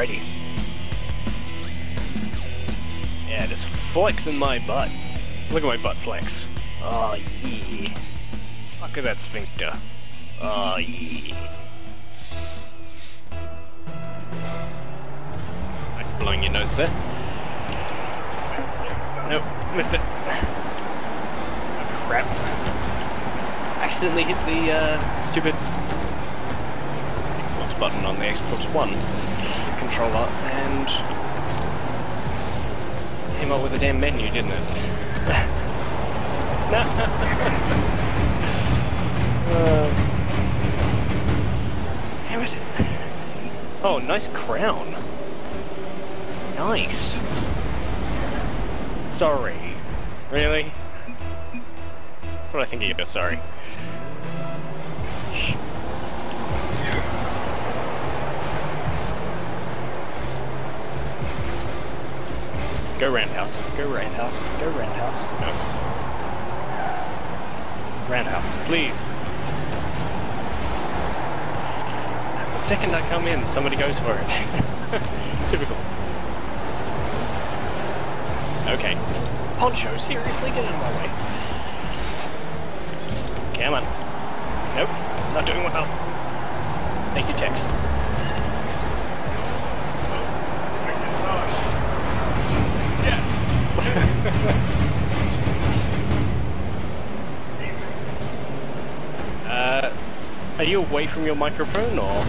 Alrighty. Yeah, just flexing my butt. Look at my butt flex. Oh yeah. Look at that sphincter. Oh yeah. Nice blowing your nose there. Nope, missed it. Oh, crap. Accidentally hit the uh, stupid Xbox button on the Xbox One controller and came up with a damn menu, didn't it? uh, damn it. Oh, nice crown. Nice. Sorry. Really? That's what I think of you, sorry. Go roundhouse. Go roundhouse. Go roundhouse. No. Roundhouse, please. The second I come in, somebody goes for it. Typical. Okay. Poncho, seriously, get out of my way. Come on. Nope, not doing well. Thank you, Tex. Are you away from your microphone or?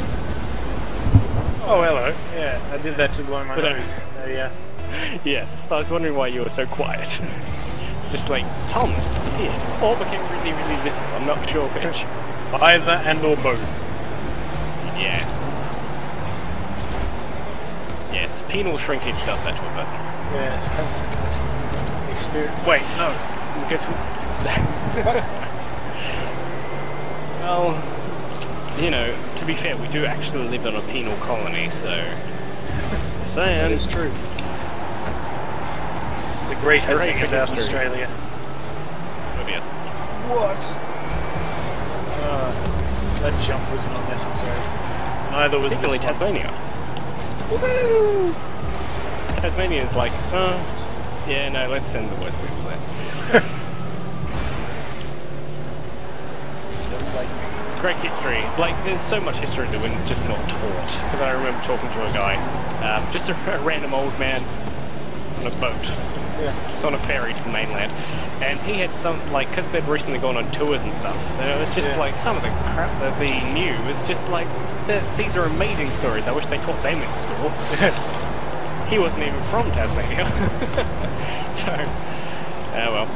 Oh, hello. Yeah, I did that to blow my But, nose. Uh, yeah. Yes, I was wondering why you were so quiet. it's just like, Tom has disappeared. Or became really, really little. I'm not sure which. Either and or both. Yes. Yes, penal shrinkage does that to a person. Yes. Experience. Wait, no. Guess who? well, you know, to be fair, we do actually live in a penal colony, so. That is true. It's a great thing about history. Australia. Obvious. What? Uh, that jump was not necessary. Neither was Particularly this. Tasmania. Woo! Tasmania's like, uh, yeah, no, let's send the worst Great history. Like, there's so much history that we're just not taught. Because I remember talking to a guy, um, just a, a random old man on a boat, yeah. just on a ferry to the mainland, and he had some, like, because they'd recently gone on tours and stuff, and it was just Yeah. like some of the crap that they knew was just like, th- these are amazing stories. I wish they taught them in school. he wasn't even from Tasmania. so, oh well.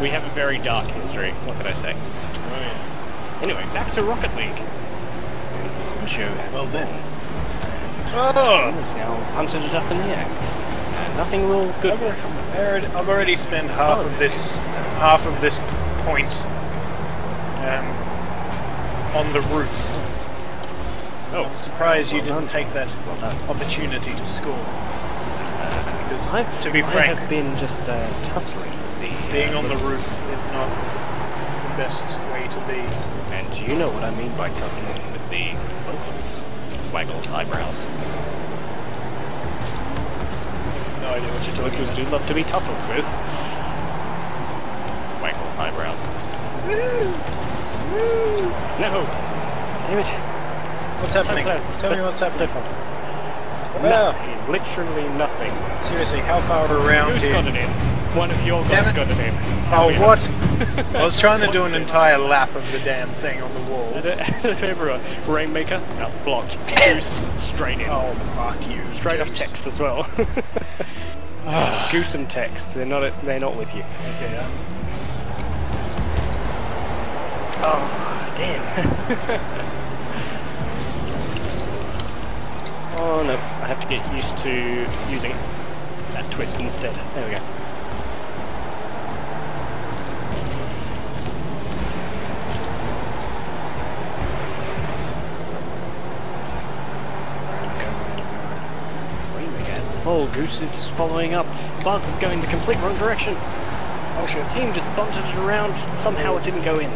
We have a very dark history, what can I say? Oh yeah. Anyway, back to Rocket League. Show has Well then. Oh! has now hunted it up in the air. And nothing will good I've already, I've already spent half Oh, of this half of this point um, on the roof. Oh, I'm surprised you didn't done. take that Well opportunity to score. Because I've, to be frank, I have been just uh, tussling the being uh, on the roof is not best way to be. And you know what I mean by tussling with the locals. Waggles eyebrows. No idea what you're talking Locals about. do love to be tussled with. Waggles eyebrows. No! Damn it. What's So happening? close, Tell me what's so happening. Well. Nothing. Literally nothing. Seriously, how far around Who's got it in? One of your guys got it in. Oh, what? I was trying to do an entire lap of the damn thing on the walls. Everyone. Rainmaker? No, blocked. Goose, straight in. Oh, fuck you. straight off Goose. Tex as well. Goose and Tex, they're not they're not with you. Okay, um, Oh, damn. oh no, I have to get used to using that twist instead. There we go. Rainmaker has. Goose is following up. Buzz is going the complete wrong direction. oh shit. Team just bunted it around. Somehow it didn't go in.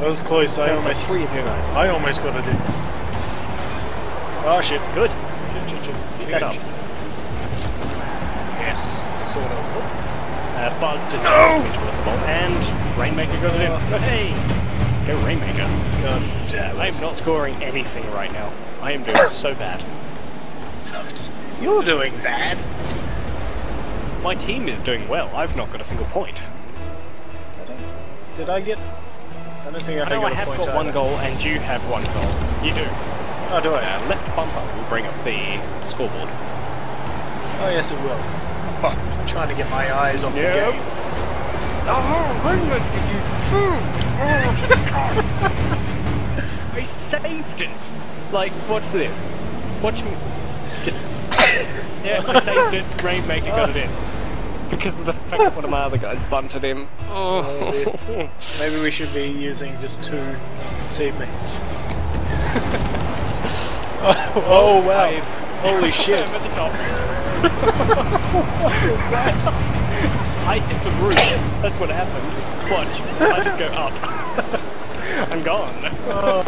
That was close. I There's like almost, three of you guys. I almost got it in. Oh shit. Good. Pick that up. Yes, sort of. Uh, Buzz just No! into a ball, and Rainmaker got it in. Oh. Hey! Go Rainmaker. God damn I am not scoring anything right now. I am doing so bad. You're doing bad. My team is doing well. I've not got a single point. I Did I get? I don't think I, I know got I have got one goal, and you have one goal. You do. Oh, do I? Uh, left bumper will bring up the scoreboard. Oh, yes, it will. Oh, I'm trying to get my eyes off Yep. the game. Oh, Rainmaker used the food! Oh, I saved it! Like, watch this. Watch me. Yeah, I saved it. Rainmaker got it in. Because of the fact that one of my other guys bunted him. Oh. Maybe we should be using just two teammates. oh, oh, wow. I've- Holy shit. At the top. what was that? I hit the roof. That's what happened. Watch. I just go up. I'm gone. Oh,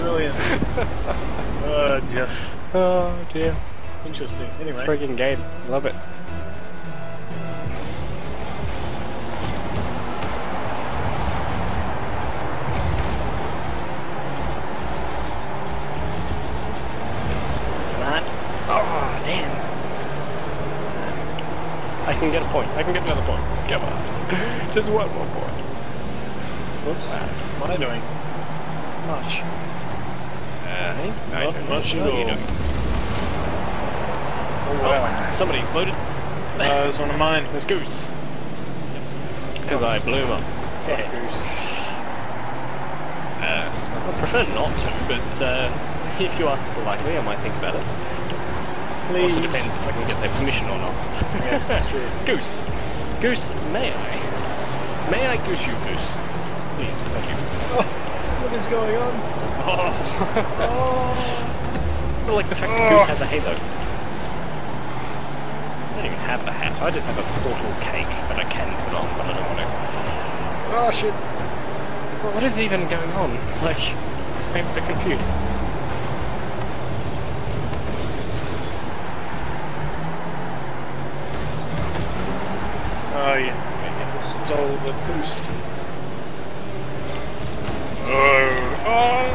brilliant. Uh, just Oh dear. Interesting. It's a Anyway, friggin' game. Love it. Oh, damn. I can get a point. I can get another point. Come on. Just one more point. whoops. What am I doing? Much. Uh, I Not much at you're all. Oh. Oh, somebody exploded. Uh, there's one of mine. There's Goose. Because I blew him up. Fuck goose. Uh, I prefer not to, but uh, if you ask politely, I might think about it. Please. Also depends if I can get their permission or not. Yes, that's true. Goose. Goose, may I? May I goose you, Goose? Please, thank you. What is going on? Oh. Oh. so like the fact that Oh. Goose has a halo. I don't even have a hat, I just have a portal cake that I can put on, but I don't want to. Oh shit. Well, what is even going on? Like, I'm so confused. Oh yeah. I stole the boost. Oh. Oh.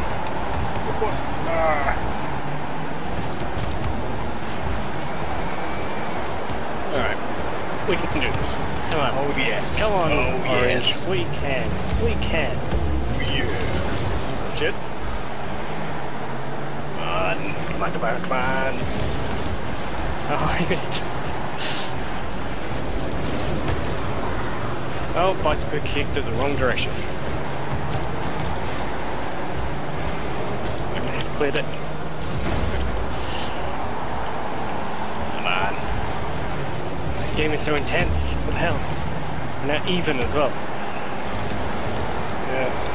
What? Ah. We can do this. Come on. Oh yes. Come on, Oh Orange. yes. We can. We can. Yeah. Shit. Come on. Come on, come on, come on. Oh, I missed. Oh, bicycle kicked in the wrong direction. Okay, cleared it. Come on. This game is so intense. What the hell? And now even as well. Yes.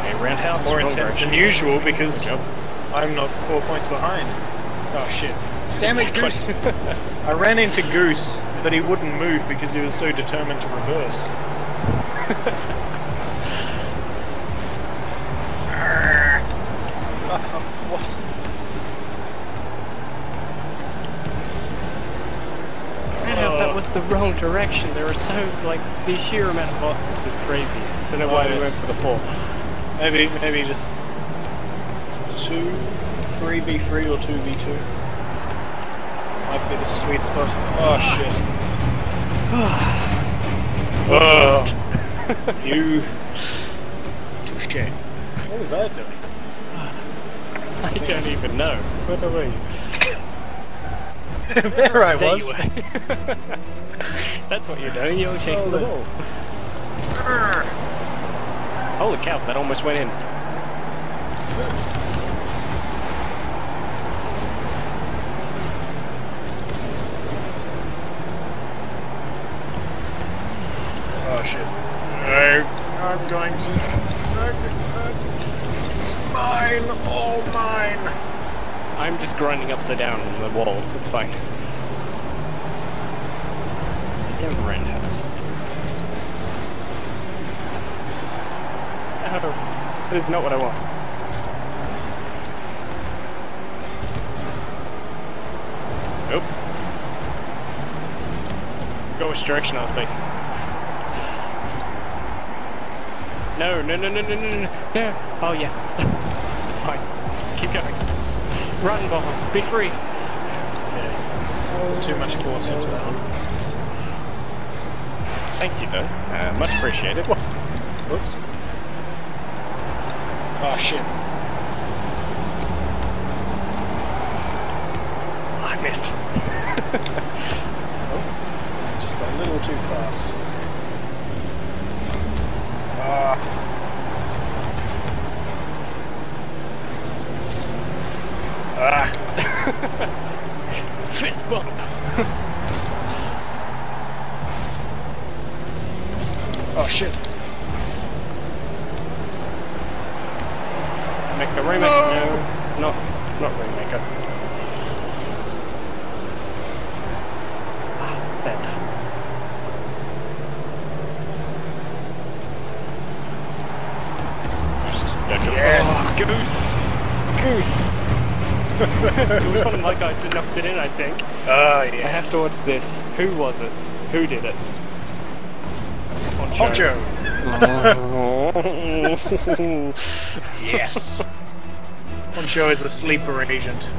Okay, roundhouse. More intense than usual because. I'm not four points behind. Oh shit. Damn it, Goose. I ran into Goose, but he wouldn't move because he was so determined to reverse. what? Roundhouse, that oh. was the wrong direction. There are so, like, the sheer amount of bots is just crazy. I Don't know why Oh, we went for the four. Maybe, maybe just two, three v three or two v two. Might be the sweet spot. Oh shit! Oh, you touche. What was I doing? I don't even know. Where were you? there I was. That's what you're doing. You're chasing the Oh, ball. Holy cow! That almost went in. Oh shit. No, I'm going to. It's mine, all mine. I'm just grinding upside down on the wall. It's fine. Damn roundhouse. No, that is not what I want. Nope. Go which direction I was facing. No, no, no, no, no, no, no, no. Oh, yes. it's fine. Keep going. Run, Bob. Be free. Yeah. There's too much force into that one. Thank you, though. Uh, much appreciated. Whoops. Oh shit. I missed. Just a little too fast. Ah. Ah. Fist bump. Oh shit. Make the Rainmaker. No. Not, not Rainmaker. Ah, Fed. Yes. Oh, goose. Goose. It was one of my guys that knocked it in, I think. Ah, yes. I have to watch this. Who was it? Who did it? Honcho. Honcho. Yes. Honcho is a sleeper agent.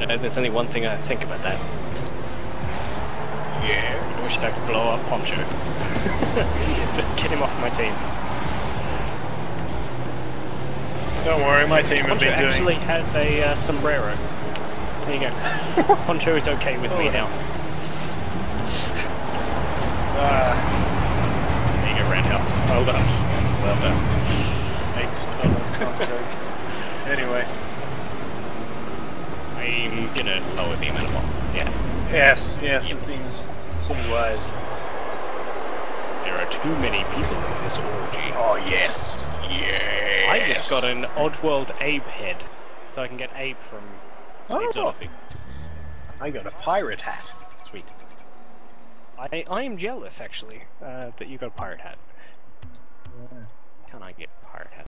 You know, there's only one thing I think about that. Yeah. I wish I could blow up Poncho. Just get him off my team. Don't worry, my team have Poncho been doing. actually has a uh, sombrero. There you go. Poncho is okay with me Oh. now. Ah, There you go, Roundhouse. Well done. Well done. makes I love Trump joke. Anyway. I'm gonna lower the amount of bots. Yeah. Yes, yes, it seems seems wise. Are too many people in this orgy. Oh yes. Yes. I just got an Oddworld ape head. So I can get ape from Abe's Oh, Oddysee. I got a pirate hat. Sweet. I I am jealous actually uh, that you got a pirate hat. Can I get pirate hat?